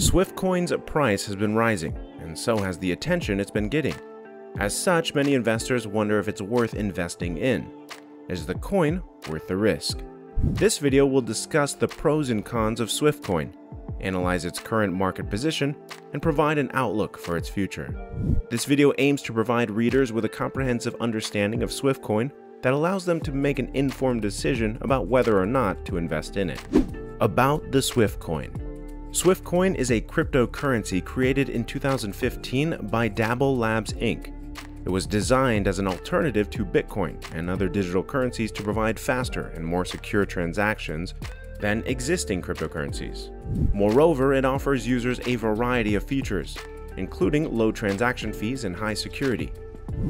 Swiftcoin's price has been rising, and so has the attention it's been getting. As such, many investors wonder if it's worth investing in. Is the coin worth the risk? This video will discuss the pros and cons of Swiftcoin, analyze its current market position, and provide an outlook for its future. This video aims to provide readers with a comprehensive understanding of Swiftcoin that allows them to make an informed decision about whether or not to invest in it. About the Swiftcoin. Swiftcoin is a cryptocurrency created in 2015 by Dabble Labs Inc. It was designed as an alternative to Bitcoin and other digital currencies to provide faster and more secure transactions than existing cryptocurrencies. Moreover, it offers users a variety of features, including low transaction fees and high security.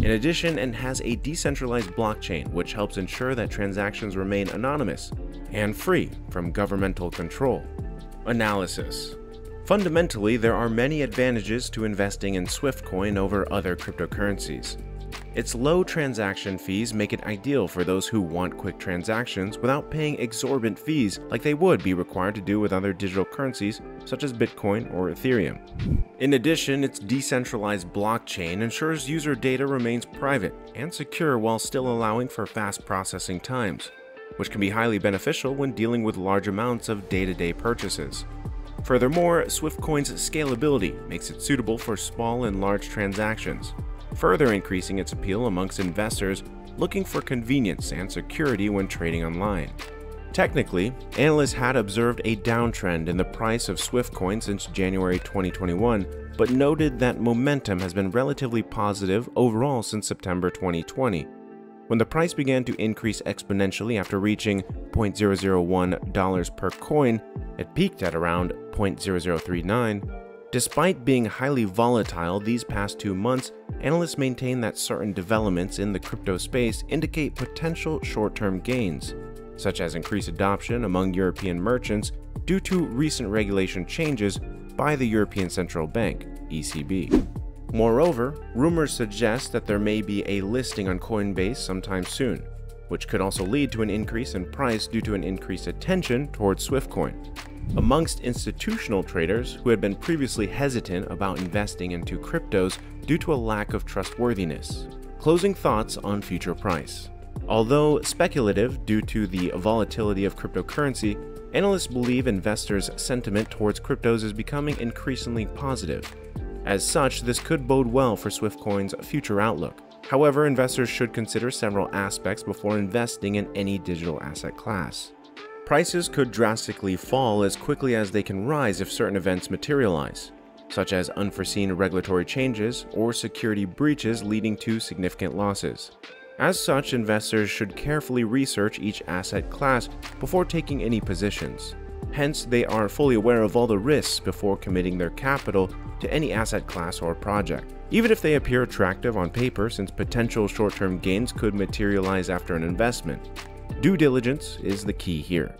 In addition, it has a decentralized blockchain which helps ensure that transactions remain anonymous and free from governmental control. Analysis Fundamentally, there are many advantages to investing in Swiftcoin over other cryptocurrencies. Its low transaction fees make it ideal for those who want quick transactions without paying exorbitant fees like they would be required to do with other digital currencies such as Bitcoin or Ethereum. In addition, its decentralized blockchain ensures user data remains private and secure while still allowing for fast processing times, which can be highly beneficial when dealing with large amounts of day-to-day -day purchases. Furthermore, Swiftcoin's scalability makes it suitable for small and large transactions, further increasing its appeal amongst investors looking for convenience and security when trading online. Technically, analysts had observed a downtrend in the price of Swiftcoin since January 2021, but noted that momentum has been relatively positive overall since September 2020, when the price began to increase exponentially after reaching $0.001 per coin, it peaked at around $0.0039. Despite being highly volatile these past two months, analysts maintain that certain developments in the crypto space indicate potential short-term gains, such as increased adoption among European merchants due to recent regulation changes by the European Central Bank, ECB. Moreover, rumors suggest that there may be a listing on Coinbase sometime soon, which could also lead to an increase in price due to an increased attention towards Swiftcoin. Amongst institutional traders who had been previously hesitant about investing into cryptos due to a lack of trustworthiness. Closing thoughts on future price. Although speculative due to the volatility of cryptocurrency, analysts believe investors' sentiment towards cryptos is becoming increasingly positive, as such, this could bode well for Swiftcoin's future outlook. However, investors should consider several aspects before investing in any digital asset class. Prices could drastically fall as quickly as they can rise if certain events materialize, such as unforeseen regulatory changes or security breaches leading to significant losses. As such, investors should carefully research each asset class before taking any positions. Hence, they are fully aware of all the risks before committing their capital to any asset class or project. Even if they appear attractive on paper since potential short-term gains could materialize after an investment. Due diligence is the key here.